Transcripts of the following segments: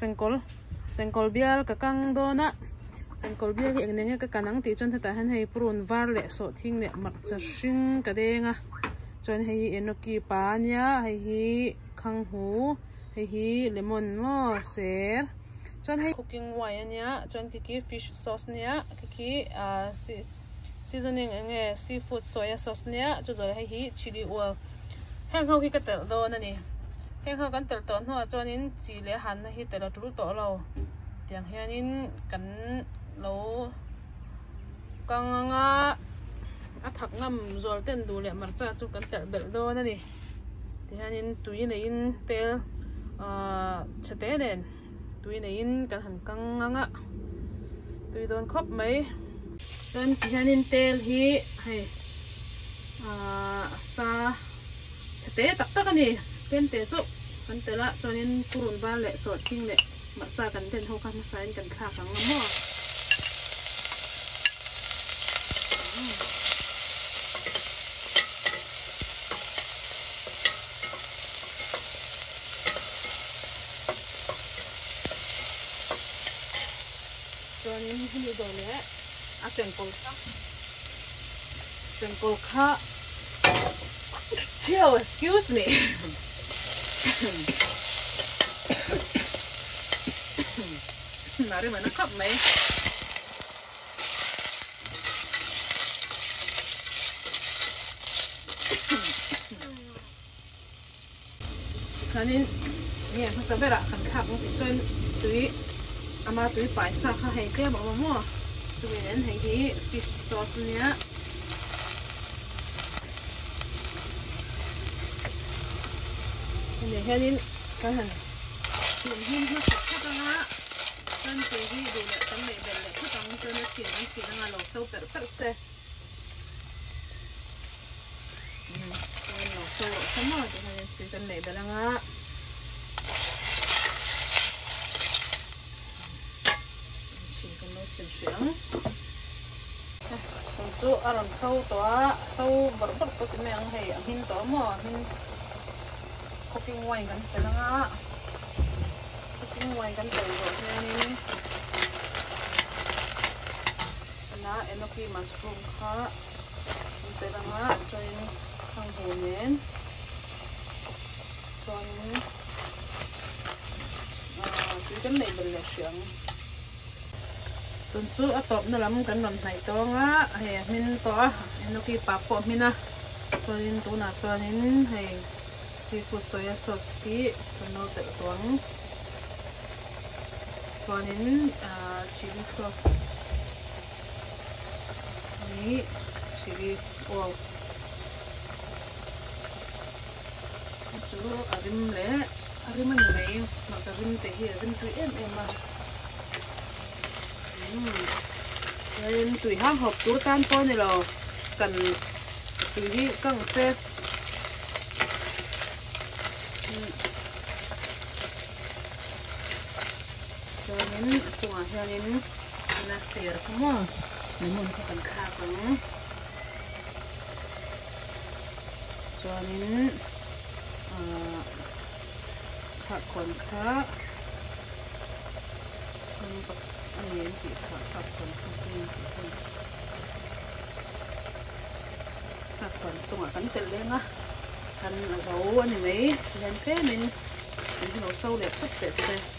chengkol chengkol bial ka kang do na chengkol bial hi engnenge ka kanang ti chon thata han hei purun var le so thing le mak cha cái ka denga chon hei enoki pa nia hei hi khang hu hei hi lemon mo ser chon hei cooking wai ania chon ki ki fish sauce nia ki ki à, si, seasoning enge seafood soya sauce nia chu zo hei hi chili oil. Heng ho hi ka tel do na ni heng ho kan tel to no chuan in chi le han na hi tel tu to lo tiang hian in kan lo nga a thak ngam zol ten du le mar cha chu kan tel bel do na ni ti hian in tui nei in tel a chate nen tui nei in kan han nga tui don khop mai don ti hian in tel hi hay a sa chate tak tak ani อันแต่ละจอนี้กรุนบ้านแหละสอดทิ้งแหละมาจากันเด่นเท่ากันมาใกันค่ะขังน้ำหม้อจอนนี้ให้ดูตัวเนี้ยอาเจีงโกะเจงโกค่ะเชี่ยว excuse me 나름은 컵네. 나는 미안 그 사베라 간다 뭐 저는 둘이 아마 둘이 빠이사 하해 그야 뭐뭐 뭐 주변엔 해기 피스 소스냐 Nari mana kap còn chú ở đằng sâu tỏa sâu bật bật có cái miệng hay ăn hin tỏa mà hin cooking wine kan te lang nga cooking wine kan te go hian in na enoki mushroom kha kan te lang nga join khang hu nen chuan ah tui kan nei bel le hriang tuần chú ở tộp nó lắm cái mầm này to ngá hè min to nó khi bà bỏ min à cho nên tú nào cho nên hay seafood soya sauce hi nó tự tuang cho nên chili sauce ni chili oil chu arim le arim anh này ma cho arim te hi arim tụi em em ma nên tùy hang hộp tú tan po này là cần tùy đi căng xe cho nên cùng à cho nên là xỉa không mà mình muốn có cần khá cũng cho nên khá còn khá không có anh em chỉ khá khá còn không tin chỉ không khá còn chung ở cánh tên lên á thành dấu anh ấy lên thế mình mình nó sâu đẹp rất đẹp đây đi vào thị tổng nơi tao có cá thì khá khá kháแต่ว่าอืมคือพวกก็ดูทุกสามเลยตัวเอง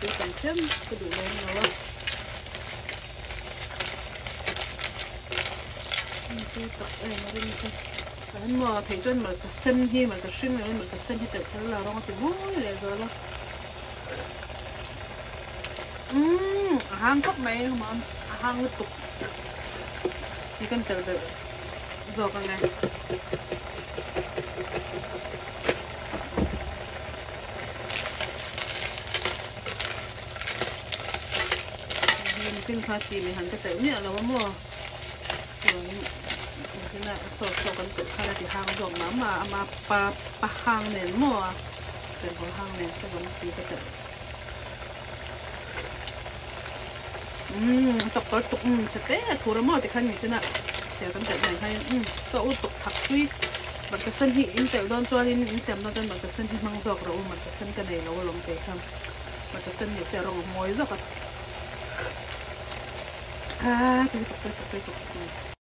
ดูสังเข้มก็ดูเลยนะว่าที่ตักเองมาเรื่อยๆแต่ถ้ามาถึงจนมันจะเส้นที่มันจะชิ้นเลยมันจะเส้นที่เติบโตแล้วเราต้องมุ้ยเลยก็ anh mà ờ, thấy cho mà sẽ sinh hi mà sẽ sinh mà mà sẽ sinh thì tự thấy là nó thì vui là rồi đó um à, hàng cấp mấy mà hàng nước tục. Chỉ cần tự tự rồi con này. Xin pha chì mình hẳn cái tự nhựa là bấm mùa na so so kan tu khala di hang dong ma ma ma pa pa hang nen mo chen ko hang nen ka bon chi ka ta um tok tok tok um chate thura mo ti khan ni chana sia kan ta nai khan um so u tok thak tui mặt cái sân hi in tel don cho in in xem nó tên mặt cái sân hi mang dọc rồi mặt cái sân cái này nó lồng tệ không mặt cái sân hi sẽ rong mồi dọc à cái cái cái cái cái